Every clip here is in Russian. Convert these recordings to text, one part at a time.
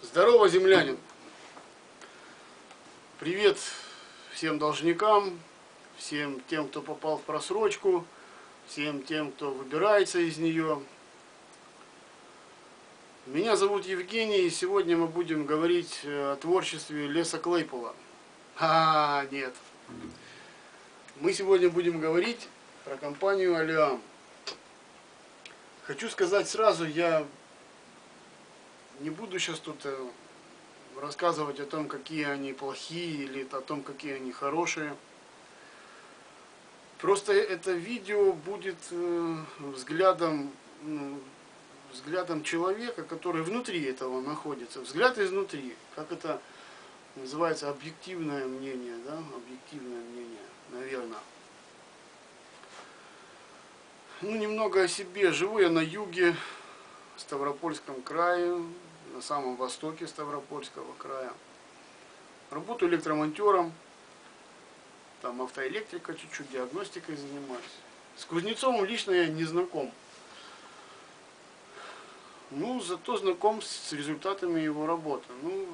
Здорово, землянин! Привет всем должникам, всем тем, кто попал в просрочку, всем тем, кто выбирается из нее. Меня зовут Евгений, и сегодня мы будем говорить э, о творчестве Леса Клейпола. А, нет. Мы сегодня будем говорить про компанию Алиам. Хочу сказать сразу, я не буду сейчас тут э, рассказывать о том, какие они плохие или о том, какие они хорошие. Просто это видео будет э, взглядом, ну, взглядом человека, который внутри этого находится. Взгляд изнутри. Как это называется? Объективное мнение, да? Объективное мнение, наверное. Ну, немного о себе. Живу я на юге, в Ставропольском крае, на самом востоке Ставропольского края. Работаю электромонтером, там автоэлектрика чуть-чуть, диагностикой занимаюсь. С Кузнецовым лично я не знаком. Ну, зато знаком с результатами его работы. Ну,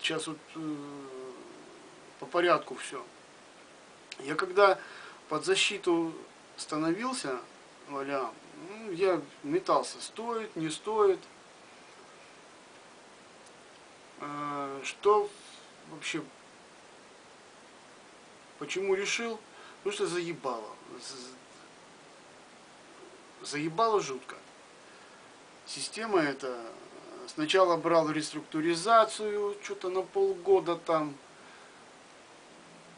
сейчас вот э, по порядку все. Я когда под защиту становился, Валя, ну, я метался, стоит, не стоит. А, что вообще, почему решил? Потому что заебало. Заебало жутко. Система эта, сначала брал реструктуризацию, что-то на полгода там,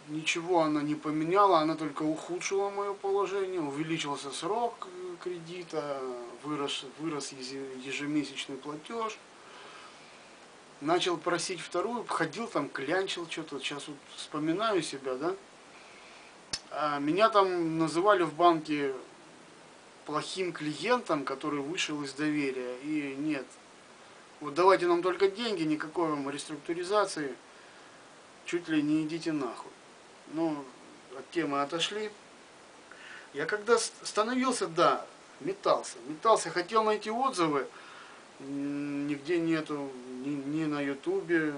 ничего она не поменяла, она только ухудшила мое положение, увеличился срок кредита, вырос, вырос ежемесячный платеж. Начал просить вторую, ходил там, клянчил что-то, сейчас вот вспоминаю себя, да. А меня там называли в банке плохим клиентом, который вышел из доверия. И нет, вот давайте нам только деньги, никакой вам реструктуризации, чуть ли не идите нахуй. Ну, от темы отошли. Я когда становился, да, метался. Метался, хотел найти отзывы, нигде нету, ни, ни на ютубе.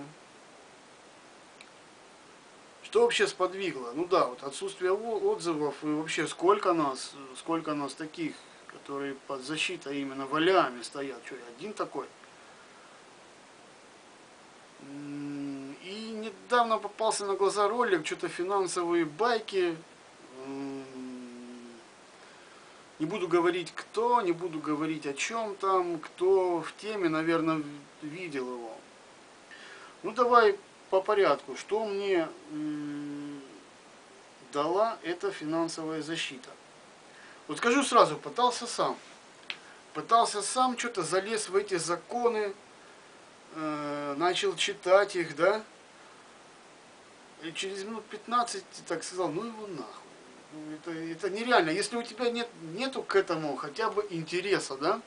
Что вообще сподвигло? Ну да, вот отсутствие отзывов и вообще сколько нас, сколько нас таких, которые под защитой именно валями стоят. Что, я один такой? И недавно попался на глаза ролик, что-то финансовые байки, не буду говорить кто, не буду говорить о чем там, кто в теме, наверное, видел его. Ну давай по порядку. Что мне дала эта финансовая защита? Вот скажу сразу, пытался сам. Пытался сам, что-то залез в эти законы, э, начал читать их, да. И через минут 15 так сказал, ну его нахуй это, это нереально. Если у тебя нет, нету к этому хотя бы интереса, да,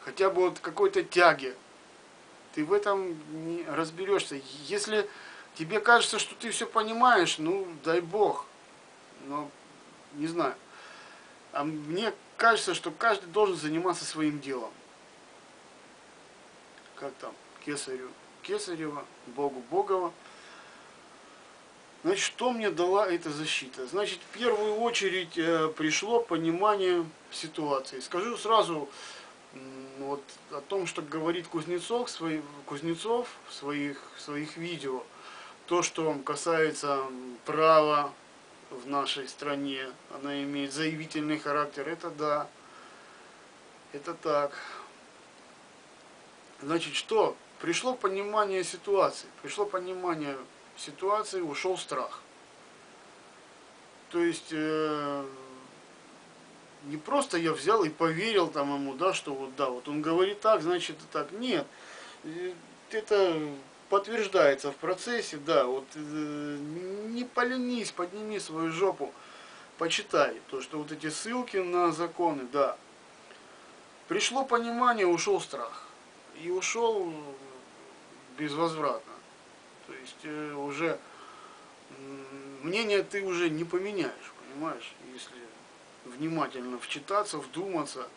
хотя бы вот какой-то тяги, ты в этом не разберешься. Если тебе кажется, что ты все понимаешь, ну, дай бог, но не знаю. А мне кажется, что каждый должен заниматься своим делом. Как там, Кесарю Кесарева, Богу Богова. Значит, что мне дала эта защита? Значит, в первую очередь э, пришло понимание ситуации. Скажу сразу вот, о том, что говорит Кузнецов, свои, Кузнецов в своих, своих видео. То, что касается права в нашей стране, она имеет заявительный характер, это да, это так. Значит, что? Пришло понимание ситуации, пришло понимание ситуации ушел страх. То есть э, не просто я взял и поверил там ему, да, что вот да, вот он говорит так, значит и так. Нет, это подтверждается в процессе, да, вот э, не поленись, подними свою жопу, почитай, то, что вот эти ссылки на законы, да. Пришло понимание, ушел страх. И ушел безвозвратно. То есть э, уже мнение ты уже не поменяешь, понимаешь, если внимательно вчитаться, вдуматься,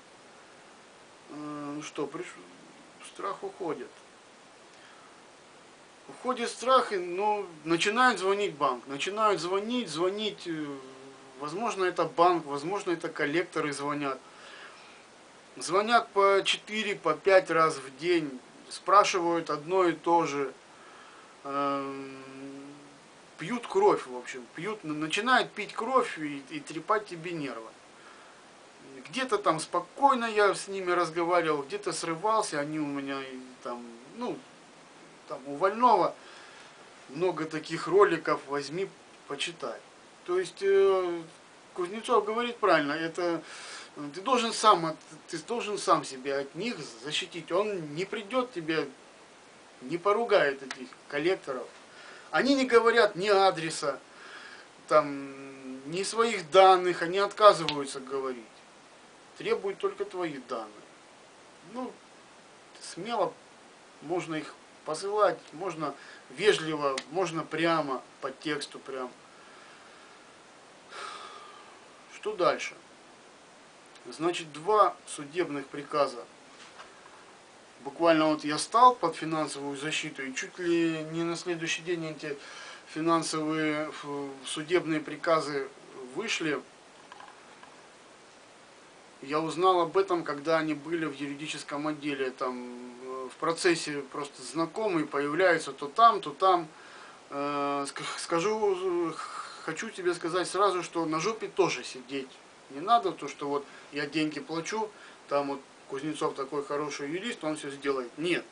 э, что приш... страх уходит. Уходит страх, и, ну, начинает звонить банк, начинают звонить, звонить, э, возможно это банк, возможно это коллекторы звонят. Звонят по 4, по 5 раз в день, спрашивают одно и то же. Эм, пьют кровь, в общем, пьют, начинают пить кровь и, и трепать тебе нервы. Где-то там спокойно я с ними разговаривал, где-то срывался, они у меня там, ну, там у Вольного много таких роликов, возьми, почитай. То есть э, Кузнецов говорит правильно, это ты должен сам, ты должен сам себя от них защитить. Он не придет тебе, не поругает этих коллекторов. Они не говорят ни адреса, там, ни своих данных, они отказываются говорить. Требуют только твои данные. Ну, смело можно их посылать, можно вежливо, можно прямо, по тексту прям. Что дальше? Значит, два судебных приказа. Буквально вот я стал под финансовую защиту, и чуть ли не на следующий день эти финансовые судебные приказы вышли. Я узнал об этом, когда они были в юридическом отделе. Там э, в процессе просто знакомые появляются то там, то там. Э, скажу, хочу тебе сказать сразу, что на жопе тоже сидеть не надо, то что вот я деньги плачу, там вот Кузнецов такой хороший юрист, он все сделает. Нет.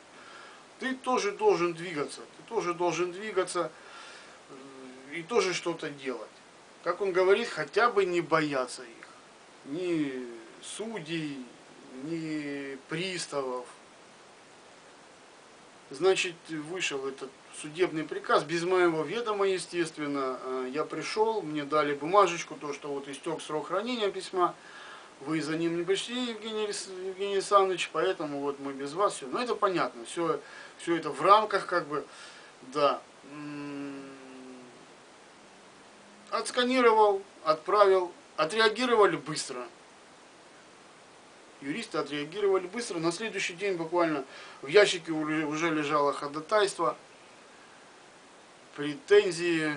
Ты тоже должен двигаться, ты тоже должен двигаться э, и тоже что-то делать. Как он говорит, хотя бы не бояться их. Ни судей, ни приставов. Значит, вышел этот судебный приказ, без моего ведома, естественно. Э, я пришел, мне дали бумажечку, то, что вот истек срок хранения письма. Вы за ним не пришли, Евгений, Евгений Александрович, поэтому вот мы без вас все. Ну, это понятно, все, все это в рамках, как бы, да. Отсканировал, отправил, отреагировали быстро юристы отреагировали быстро. На следующий день буквально в ящике уже лежало ходатайство претензии,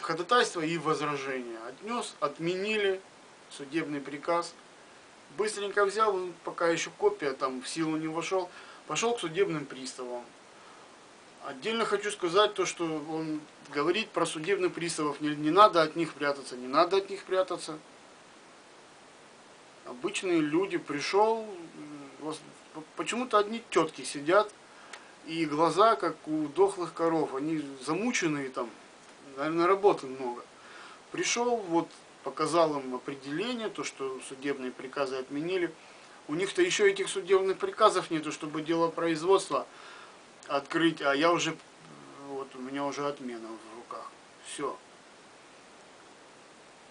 ходатайства и возражения. Отнес, отменили судебный приказ. Быстренько взял, пока еще копия там в силу не вошел, пошел к судебным приставам. Отдельно хочу сказать то, что он говорит про судебных приставов, не, не надо от них прятаться, не надо от них прятаться. Обычные люди, пришел, почему-то одни тетки сидят, и глаза, как у дохлых коров, они замученные там, наверное, работы много. Пришел, вот показал им определение, то, что судебные приказы отменили. У них-то еще этих судебных приказов нету, чтобы дело производства открыть, а я уже, вот у меня уже отмена в руках. Все.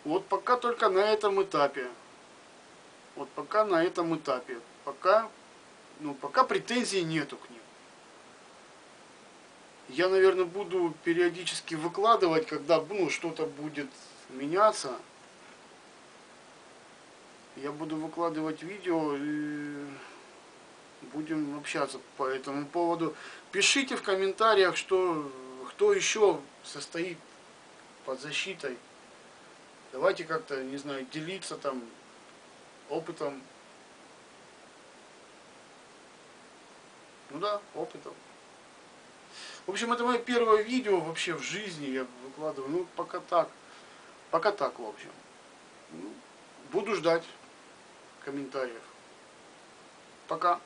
Вот пока только на этом этапе. Вот пока на этом этапе. Пока, ну, пока претензий нету к ним я, наверное, буду периодически выкладывать, когда ну, что-то будет меняться. Я буду выкладывать видео и будем общаться по этому поводу. Пишите в комментариях, что кто еще состоит под защитой. Давайте как-то, не знаю, делиться там опытом. Ну да, опытом. В общем, это мое первое видео вообще в жизни я выкладываю. Ну, пока так. Пока так, в общем. Ну, буду ждать комментариев. Пока.